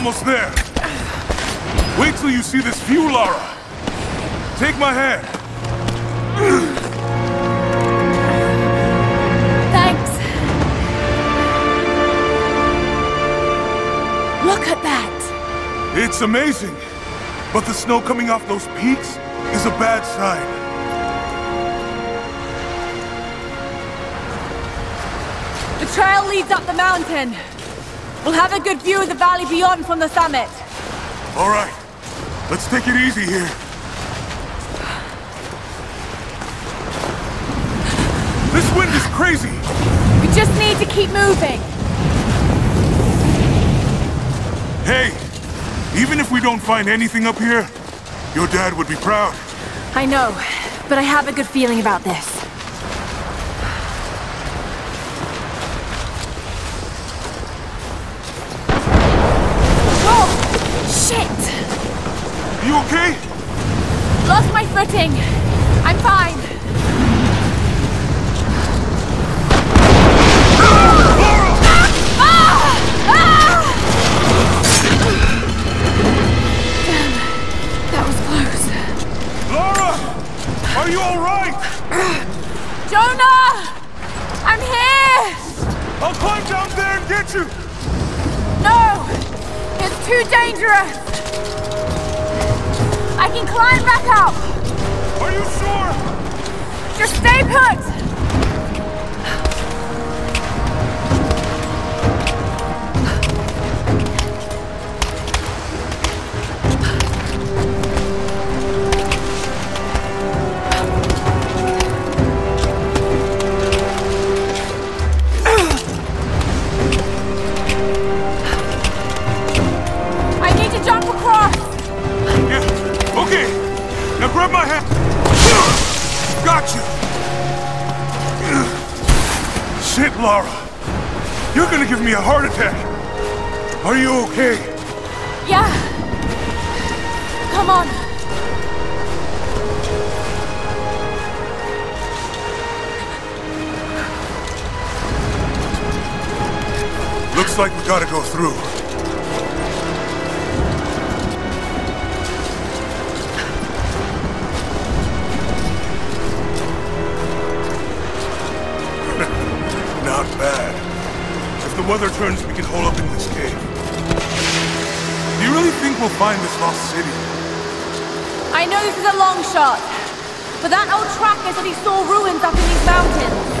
Almost there. Wait till you see this view, Lara. Take my hand. Thanks. Look at that. It's amazing. But the snow coming off those peaks is a bad sign. The trail leads up the mountain. We'll have a good view of the valley beyond from the summit. All right. Let's take it easy here. This wind is crazy. We just need to keep moving. Hey, even if we don't find anything up here, your dad would be proud. I know, but I have a good feeling about this. Whoa! Shit! You okay? Lost my footing. I'm fine. Ah! Ah! Damn, that was close. Lara! Are you all right? Jonah! I'm here! I'll climb down there and get you. No! It's too dangerous! I can climb back up! Are you sure? Just stay put! Lara. You're gonna give me a heart attack. Are you okay? Yeah! Come on! Looks like we gotta go through. Weather turns, we can hole up in this cave. Do you really think we'll find this lost city? I know this is a long shot, but that old tracker said he saw ruins up in these mountains.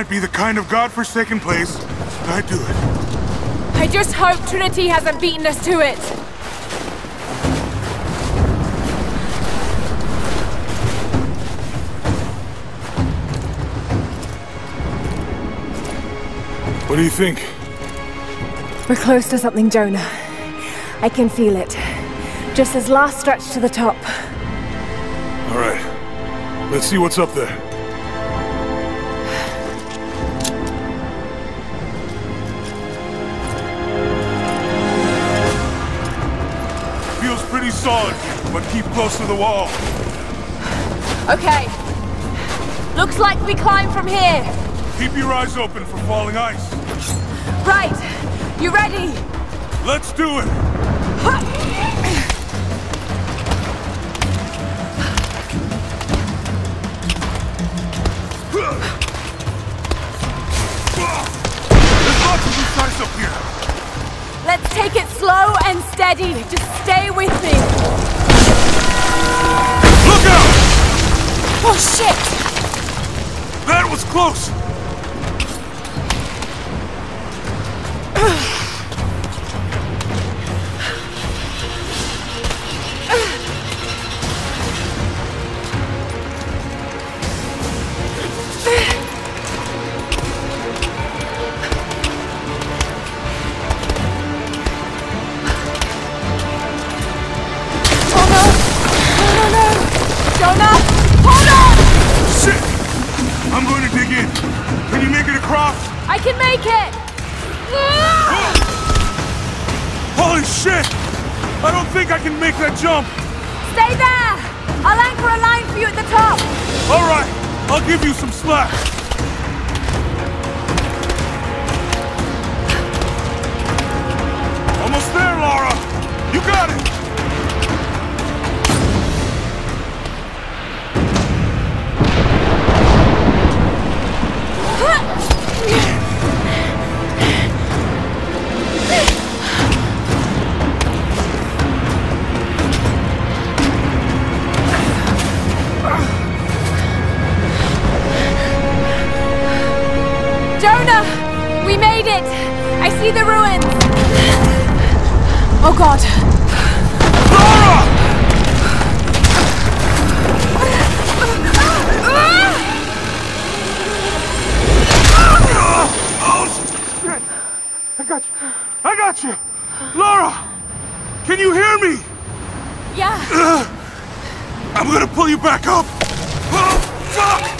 Might be the kind of godforsaken place I'd do it. I just hope Trinity hasn't beaten us to it. What do you think? We're close to something, Jonah. I can feel it. Just this last stretch to the top. All right. Let's see what's up there. Solid, but keep close to the wall. Okay. Looks like we climb from here. Keep your eyes open for falling ice. Right. You ready? Let's do it! There's steady. Just stay with me. Look out! Oh shit! That was close! That jump. Stay there! I'll anchor a line for you at the top! All right, I'll give you some slack. Jonah! We made it! I see the ruins! Oh god! Lara! Oh! I got you. I got you. Lara, can you hear me? Yeah! I'm gonna pull you back up. Oh, fuck!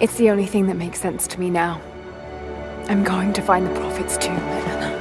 It's the only thing that makes sense to me now. I'm going to find the Prophet's tomb.